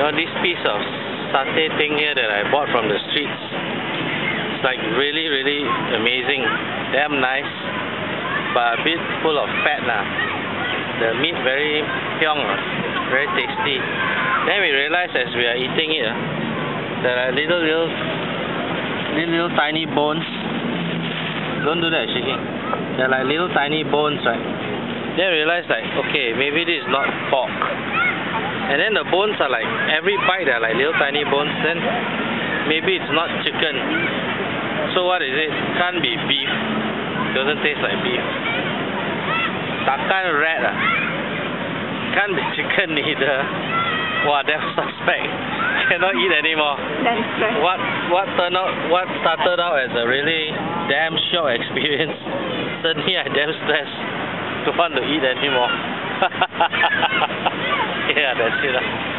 know, this piece of satay thing here that I bought from the streets. It's like really, really amazing. Damn nice. But a bit full of fat lah. The meat very pyong, very tasty. Then we realized as we are eating it, ah, there are little, little, little, little tiny bones. Don't do that, shaking. There are like little tiny bones, right? Then we realized like, okay, maybe this is not pork. And then the bones are like, every bite are like little tiny bones, then maybe it's not chicken. So what is it? Can't be beef. Doesn't taste like beef. Takkan rat ah. Can't be chicken either. Wow, that's suspect. Cannot eat anymore. What what turned out what started out as a really damn shock experience. Suddenly I damn stressed. Don't want to eat anymore. Yeah, that's it. lah.